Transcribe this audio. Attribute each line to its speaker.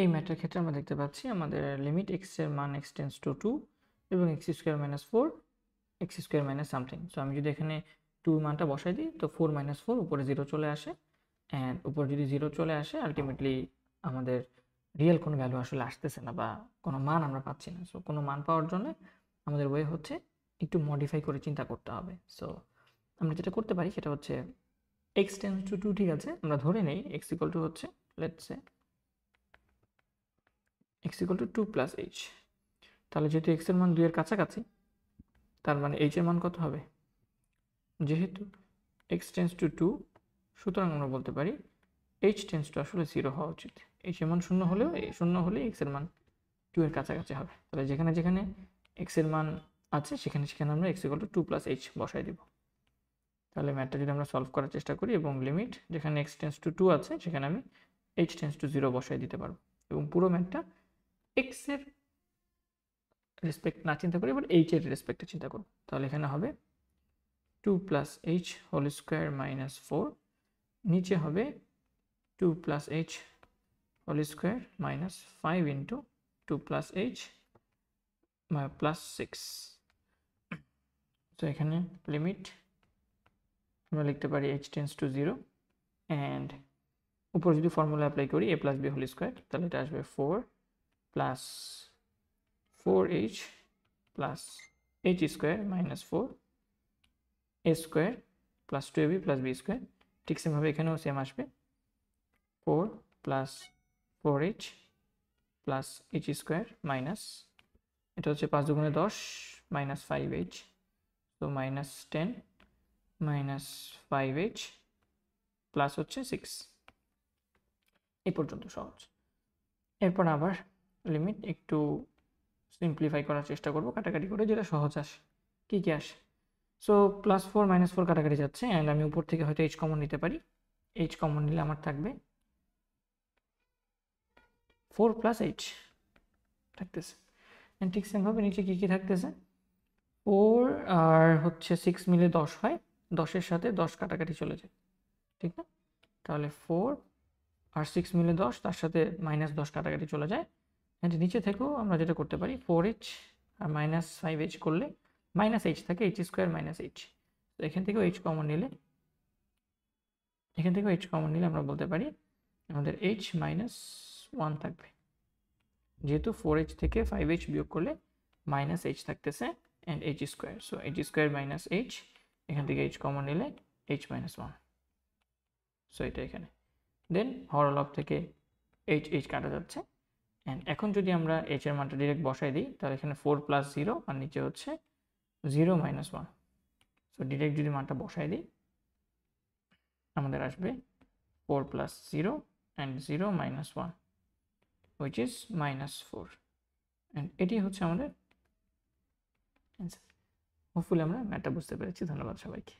Speaker 1: এই ম্যাথের ক্ষেত্রে আমরা দেখতে পাচ্ছি আমাদের লিমিট এক্সের মান এক্স টেন্স টু টু এবং x square minus four x square minus something so আমি যদি এখানে টু মানটা বসাই দিই, তো ফোর মাইনাস ফোর উপরে জিরো চলে আসে অ্যান্ড উপরে যদি জিরো চলে আসে আলটিমেটলি আমাদের রিয়েল কোনো ভ্যালু আসলে আসতেছে না বা কোনো মান আমরা পাচ্ছি না। সো কোনো মান পাওয়ার জন্য আমাদের ওয়ে হচ্ছে একটু মডিফাই করে চিন্তা করতে হবে। সো আমরা যেটা করতে পারি সেটা হচ্ছে এক্স টেন্স টু টু ঠিক আছে, আমরা ধরে নেই এক্স ইকুয়াল টু হচ্ছে let's say x equal to two plus h তাহলে যেহেতু এক্সের মান দুইয়ের কাছাকাছি, তার মানে এইচের মান কত হবে? যেহেতু এক্স টেন্স টু টু সুতরাং আমরা বলতে পারি এইচ টেন্স টু আসলে জিরো হওয়া উচিত। এইচের মান শূন্য হলেও শূন্য হলে এক্সের মান টু এর কাছাকাছি হবে। তাহলে যেখানে যেখানে এক্সের মান আছে, সেখানে সেখানে আমরা x equal to two plus h বসাই দিব। তাহলে ম্যাথটা যদি আমরা সলভ করার চেষ্টা করি এবং লিমিট যেখানে এক্স টেন্স টু টু আছে, সেখানে আমি এইচ টেন্স টু জিরো বসাই দিতে পারব। এবং পুরো ম্যাথটা এক্সের রেসপেক্ট না চিন্তা করি, এবার এইচ এর রেসপেক্টে চিন্তা করব তাহলে এখানে হবে two plus h whole square minus four নিচে হবে two plus h whole square minus five into two plus h plus six তো এখানে লিমিট আমরা লিখতে পারি h tends to zero and উপর যদি ফর্মুলা অ্যাপ্লাই করি a plus b whole square তাহলে এটা আসবে four plus h square minus four a square plus two a b plus b square ঠিক সেমভাবে এখানেও সেম আসবে। Four plus four h plus h square minus এটা হচ্ছে পাঁচ দুগুণে দশ মাইনাস ফাইভ এইচ তো minus ten minus five h plus হচ্ছে সিক্স এই পর্যন্ত সহজ। এরপর আবার লিমিট একটু সিম্পলিফাই করার চেষ্টা করব, কাটাকাটি করে যেটা সহজ আসে। কী কী আসে? So plus four minus four কাটাকাটি যাচ্ছে অ্যান্ড আমি উপর থেকে হয়তো এইচ কমন নিতে পারি। এইচ কমন নিলে আমার থাকবে ফোর প্লাস এইচ থাকতেছে। অ্যান্ড ঠিক সেমভাবে নিচে কী কী থাকতেছে? ফোর আর হচ্ছে সিক্স মিলে দশ হয়, দশের সাথে দশ কাটাকাটি চলে যায়। ঠিক না? তাহলে ফোর আর সিক্স মিলে দশ, তার সাথে মাইনাস দশ কাটাকাটি চলে যায়। অ্যান্ড নিচে থেকেও আমরা যেটা করতে পারি ফোর এইচ আর মাইনাস ফাইভ এইচ করলে মাইনাস এইচ থাকে এইচ স্কোয়ার মাইনাস এইচ তো এখান থেকেও এইচ কমন নিলে, এখান থেকেও এইচ কমন নিলে আমরা বলতে পারি আমাদের এইচ মাইনাস ওয়ান থাকবে। যেহেতু ফোর এইচ থেকে ফাইভ এইচ বিয়োগ করলে মাইনাস এইচ থাকতেছে and h square so h square minus h এখান থেকে এইচ কমন নিলে এইচ মাইনাস ওয়ান সো এটা এখানে। দেন হরল অফ থেকে এইচ এইচ কাটা যাচ্ছে। অ্যান্ড এখন যদি আমরা এইচ এর মানটা ডিরেক্ট বসাই দিই, তাহলে এখানে ফোর প্লাস জিরো আর নিচে হচ্ছে zero minus one so direct যদি মানটা বসাই দিই, আমাদের আসবে four plus zero and zero minus one which is minus four and এটি হচ্ছে আমাদের অ্যান্সার হোপফুলি আমরা ম্যাটটা বুঝতে পেরেছি। ধন্যবাদ সবাইকে।